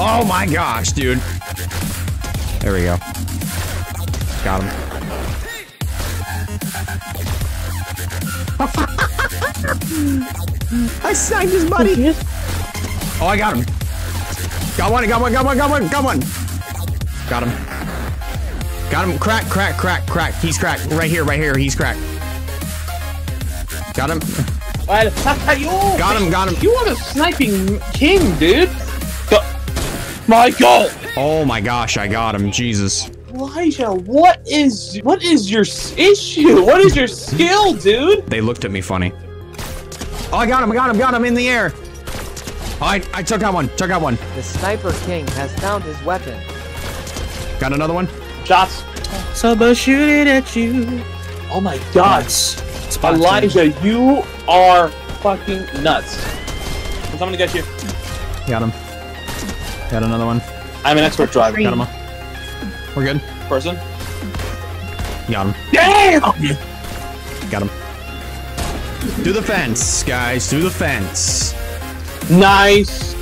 Oh my gosh, dude. There we go. Got him. I signed his buddy. Oh, I got him. Got one, got one, got one, got one, got one. Got him. Got him. Crack, crack, crack, crack. He's cracked. Right here, right here. He's cracked. Got him. Got him, got him. You are a sniping king, dude. Go Michael! Oh my gosh, I got him. Jesus. Elijah, what is what is your issue? What is your skill, dude? They looked at me funny. Oh, I got him, I got him, I got him in the air. Oh, I, I took out one, took out one. The Sniper King has found his weapon. Got another one. Shots. Somebody shooting at you. Oh my god. Elijah, you are fucking nuts. I'm coming to get you. Got him. Got another one. I'm an expert driver. Got him. We're good. Person. Got him. Damn! Got him. Do the fence, guys. Do the fence. Nice.